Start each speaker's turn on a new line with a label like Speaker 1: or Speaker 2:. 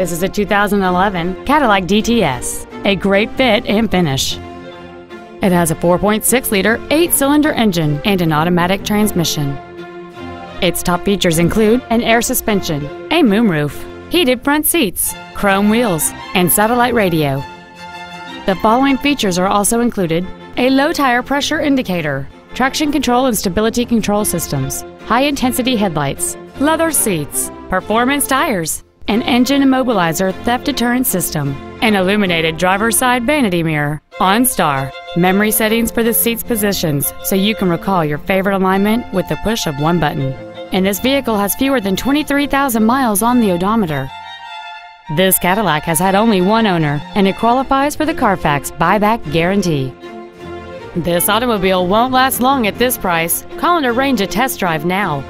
Speaker 1: This is a 2011 Cadillac DTS, a great fit and finish. It has a 4.6-liter, 8-cylinder engine and an automatic transmission. Its top features include an air suspension, a moonroof, heated front seats, chrome wheels, and satellite radio. The following features are also included a low tire pressure indicator, traction control and stability control systems, high intensity headlights, leather seats, performance tires, an engine immobilizer theft deterrent system, an illuminated driver's side vanity mirror, OnStar, memory settings for the seat's positions so you can recall your favorite alignment with the push of one button. And this vehicle has fewer than 23,000 miles on the odometer. This Cadillac has had only one owner and it qualifies for the Carfax buyback guarantee. This automobile won't last long at this price. Call and arrange a test drive now.